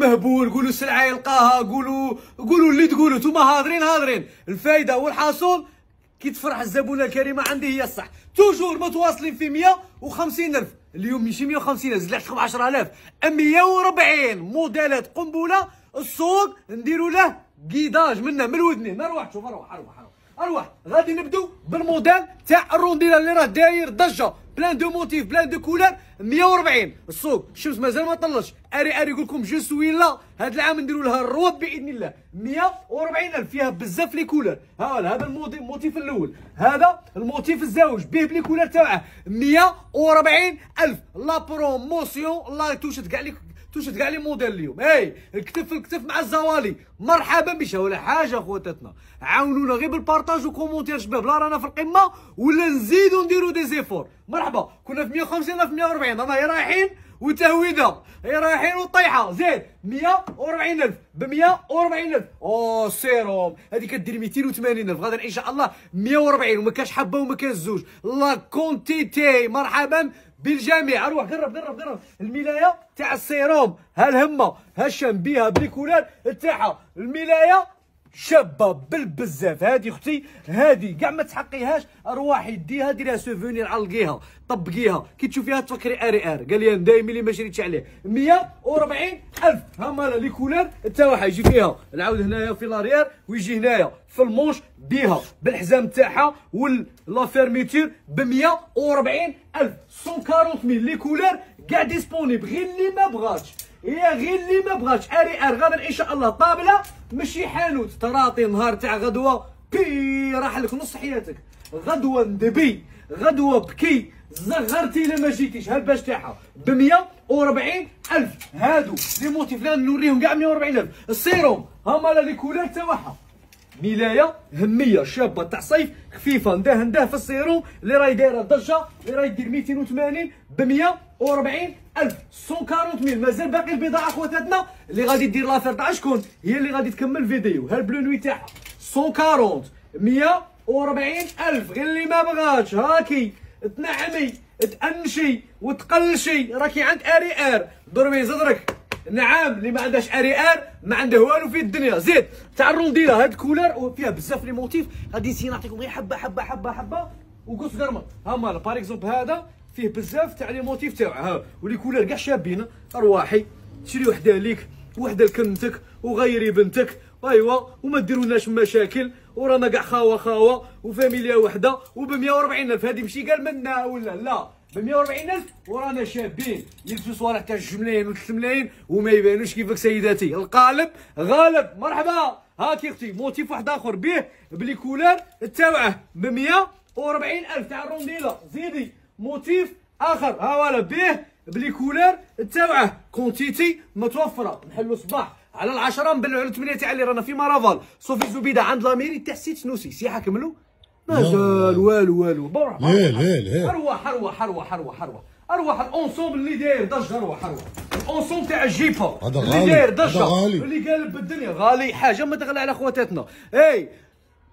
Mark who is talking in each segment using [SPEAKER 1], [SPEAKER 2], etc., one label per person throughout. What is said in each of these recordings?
[SPEAKER 1] مهبول قولوا سلعة يلقاها قولوا قولوا اللي تقولوا نتوما هاضرين هاضرين الفايدة والحاصل كي تفرح الزبونة الكريمة عندي هي الصح. توجور متواصلين في 150 ألف. اليوم ماشي 150 ألف زلعت لكم 10000 140 موديلات قنبلة السوق نديروا له كيداج منه من الودنين أروح شوف أروح أروح أروح. غادي نبدو بالموديل تاع الرونديلا اللي راه داير ضجة. بلان دو موتيف بلان دو كولر 140 السوق الشمس مازال ما طلش أري أري يقول لكم جو سوي لا هذا العام نديروا لها الروب بإذن الله. 140 ألف. فيها بزاف لي كولر ها هذا الموتيف الأول. هذا الموتيف الزوج به بلي كولر تاعه. 140 ألف. لا بروموسيون لا توشت كاع لي توشت كاع لي موديل اليوم. إي الكتف في الكتف مع الزوالي. مرحبا بش ولا حاجة خواتاتنا عاونونا غير بالبارطاج وكومونتير شباب. لا رانا في القمة ولا نزيدو نديرو دي زيفور. مرحبا كنا في 150 ولا في 140 رانا رايحين وتهويده هي رايحين وطيحه زيد 140 ألف. ب 140 ألف. أو سيروم. هذه كدير 280 ألف. غدا إن شاء الله 140 وما كاش حبة وما كاش زوج. لا كونتيتي. مرحبا بالجميع. أروح قرب قرب قرب. الملاية تاع السيروم. ها الهمه ها الشام بيها بليكولار تاعها الملاية شابة بالبزاف. هادي أختي هادي كاع ما تحقيهاش ارواحي ديها ديرها سوفونير علقيها طبقيها. كي تشوفيها تفكري أري ار قال لي دايما اللي ما شريتش عليه. 140 ألف. ها مالا لي كولر تاعها يجي فيها. العود هنايا في لاريير ويجي هنايا في المونش بيها. بالحزام تاعها ولا ب 140 ألف. 140 ميل. لي كولر كاع ديسبونيبل غير اللي ما بغاتش يا غير اللي ما بغاتش أري ار غدا إن شاء الله. طابلة ماشي حانوت تراطي نهار تاع غدوة. بي راح لك نص حياتك. غدوة ندبي غدوة بكي. زغرتي إلا ما جيتيش. هالباش تاعها؟ ب 140 ألف. هادو لي موتيف لأن نوريهم كاع 140 ألف. السيروم هما لا لي كولور تاعها ملايه همية شابة تاع صيف. خفيفة نداه نداه في السيروم اللي راهي دايرة ضجة. اللي راهي دير 280 ب 100 40000 140000 مازال باقي البضاعة خواتاتنا اللي غادي دير لافير تاع شكون؟ هي اللي غادي تكمل الفيديو ها البلو نوي تاعها. 140 140000 غير اللي ما بغاتش هاكي. تنعمي تأنشي وتقلشي. راكي عند اري ار ضربي زدرك نعم اللي ما عندهاش اري ار ما عنده والو في الدنيا. زيد تاع الرونديلا هاد ال couleur وفيها بزاف les motifs. غادي نعطيكم غير حبة حبة حبة حبة. وقص قرمة. ها مالا par exemple هذا. فيه بزاف تاع les motifs تاعها ها و les couleurs كاع شابين أرواحي. شري وحدة ليك وحدة لكنتك وغيري بنتك. أيوا وما ديرولناش مشاكل ورانا كاع خاوة خاوة وفاميليا وحدة وب 140 ألف. هذه ماشي قال منا ولا لا؟ ب 140 ألف ورانا شابين. يلبسوا صوالح تاع 2 ملايين و 3 ملايين وما يبانوش كيفك سيداتي. القالب غالب. مرحبا. هاكي أختي motif واحد آخر به ب les couleurs تاوعه ب 140 ألف تاع الرونديلا. زيدي. motif آخر. ها ولا به ب les couleurs تاوعه quantité متوفرة. نحلو صباح على العشرة نبلعو على الثمانية تاع اللي رانا في مارافال. صوفي زبيدة عند la mairie تاع cité سنوسي سياحة كملوا مازال والو والو. بروح
[SPEAKER 2] أروح
[SPEAKER 1] أروح أروح أروح أروح أروح ال ensemble اللي داير ضجه أروح أروح ال ensemble تاع الجيبه اللي داير ضجه. اللي قالب بالدنيا غالي حاجة ما تغلى على خواتاتنا. إي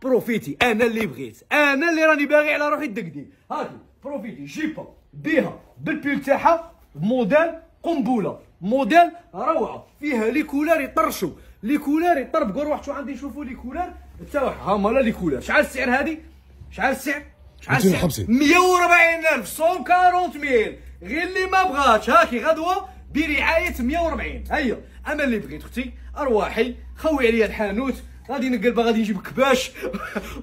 [SPEAKER 1] profitez. أنا اللي بغيت. أنا اللي راني باغي على روحي الدقدي هاكي profitez جيبه بيها بالبيل تاعها موديل قنبله موديل روعه فيها les couleurs يطرشوا les couleurs يطربقوا روح شو عندي نشوفوا les couleurs تاعها ها مالا les couleurs شحال السعر هذه شحال السعر شحال السعر
[SPEAKER 2] 250.
[SPEAKER 1] 140000 140 ميل غير اللي ما بغاتش هاكي غدوه برعايه 140 هيا أنا اللي بغيت أختي ارواحي خوي عليا الحانوت غادي نقلب غادي نجيب كباش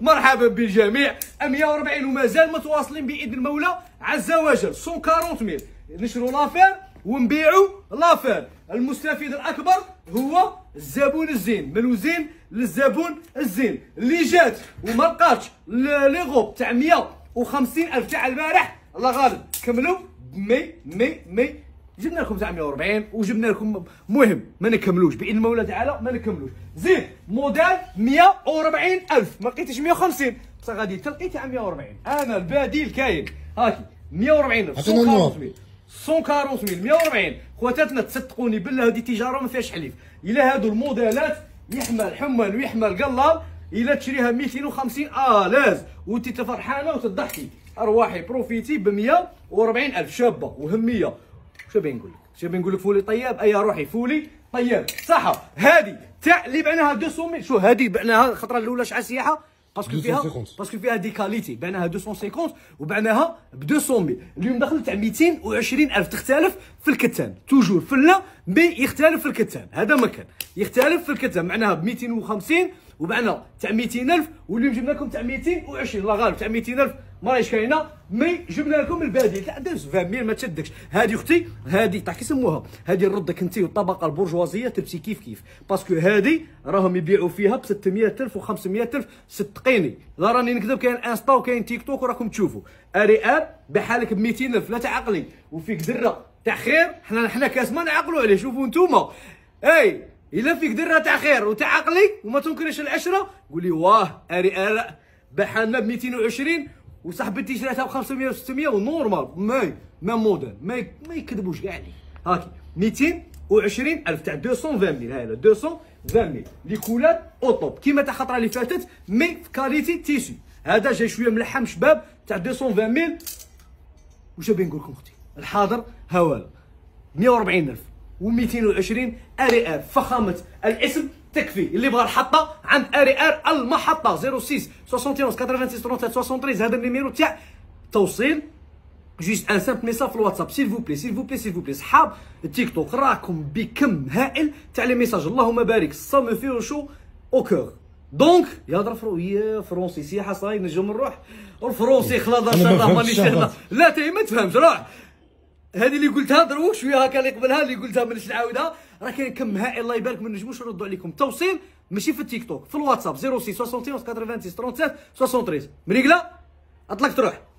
[SPEAKER 1] مرحبا بالجميع 140 ومازال متواصلين بإذن المولى عز وجل. 140 ميل. نشروا l'affaire ونبيعوا l'affaire. المستفيد الأكبر هو الزبون الزين. من الزين للزبون الزين. اللي جات وما لقاتش. les robes تاع 150 ألف تاع البارح. الله غالب. كملوا. مي مي مي جبنا لكم تاع 140 وجبنا لكم مهم. ما نكملوش. بإذن المولى تعالى ما نكملوش. زيد موديل 140 ألف. ما لقيتش 150 بصح غادي تلقي تاع 140 أنا البديل كاين هاكي 140 الف
[SPEAKER 2] عطينا ال noir.
[SPEAKER 1] 140 ميل 140 خواتاتنا تصدقوني بالله هذه تجارة ما فيهاش حليف إلا هادو الموديلات يحمل حمل ويحمل قلال إلا تشريها 250 à l'aise. وانت فرحانه وتضحكي. أرواحي profitez ب 140 ألف. شابة وهمية. شو بين نقول لك؟ شو بين نقول لك؟ فولي طياب؟ أي روحي فولي طيب صح هذه تاع اللي بعناها 200 شو هذه بعناها؟ الخطرة الأولى شحال سياحة؟ parce que فيها parce que فيها des qualités بعناها 250 وبعناها ب 200 اليوم داخل تاع 220 الف تختلف في الكتان toujours فلنا mais يختلف في الكتان هذا ما كان يختلف في الكتان معناها ب 250 وبعنا تاع 200000 واليوم جبنا لكم تاع 220 الله غالب تاع 200000 ما راهيش كاينة mais جبنا لكم البديل تاع 200 ما تشدكش. هذه أختي هذه تاع كيسموها هذه نردك انت والطبقة البرجوازيه تمشي كيف كيف. باسكو هذه راهم يبيعوا فيها ب 600000 و 500000 صدقيني. لا راني نكذب كاين انستا وكاين تيك توك وراكم تشوفوا. أري أب بحالك ب 200000 لا تعقلي. وفيك درة تاع خير حنا حنا كاس ما نعقلوا عليه. شوفوا انتوما أي إلا فيك درة تاع خير وتاع عقلي وما تنكرش العشرة قولي واه أري ال بحالنا ب 220 وصاحبتي شريتها ب 500 و 600 ونورمال ماي ما موديل. ما ما يكذبوش كاع عليك هاكي. 220 ألف تاع 220 ميل. هذا 220 ميل. les couleurs au top كيما تاع الخطره اللي فاتت mais في qualité tissu. هذا جاي شوية ملحم شباب تاع 220 ميل. واش بين نقول لكم أختي؟ الحاضر هوال. 140 ألف و220 اري ار فخامة الاسم. تكفي. اللي بغى الحطة عند اري ار المحطة. 06 71 86 37 73 هذا ال numéro تاع توصيل. juste un simple message في الواتساب. s'il vous plaît s'il vous plaît s'il vous plaît. صحاب التيك توك راكم بكم هائل. تاع les messages. اللهم بارك. ça me fait chaud au cœur donc يهضر فرو يا français سياحه صاي نجم نروح ال français خلاص مانيش لا تي ما تفهمش. روح. هذه اللي قلتها دروك شوية هكا اللي قبلها اللي قلتها مانيش نعاودها راه كاين كم هائل الله يبارك ما نجموش نردوا عليكم؟ توصيل ماشي في التيك توك في الواتساب 06 71 86 37 73 مريقلة؟ أطلق تروح.